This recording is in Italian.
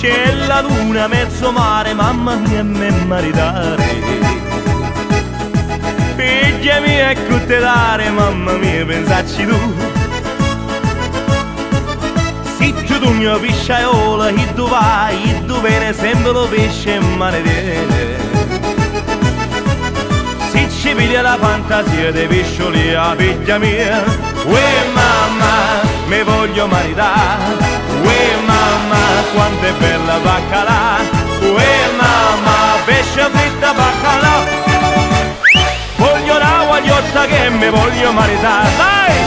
C'è la luna mezzo mare, mamma mia, me maritare. Figlia mia, e te dare, mamma mia, pensacci tu. Se tu tu mio pisciaiola, chi tu vai, chi tu viene, sempre lo pesce mare tiene. Se ci piglia la fantasia dei pescioli, a figlia mia, uè mamma, mi voglio maritare. Guagliotta che mi voglio maritare Dai! Uè